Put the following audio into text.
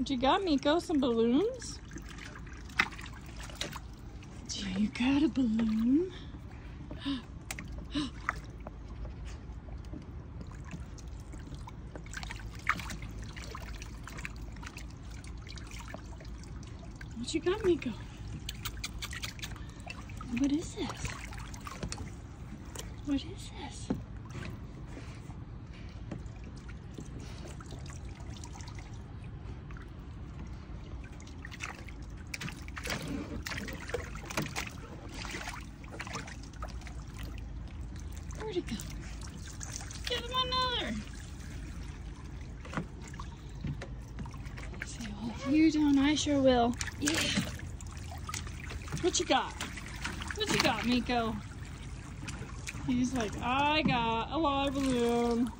What you got, Mikko? Some balloons? You got a balloon? What you got, Mikko? What is this? What is this? Where'd it go? Give him another. Say, well, if you don't, I sure will. Yeah. What you got? What you got, Mikko? He's like, I got a water balloon.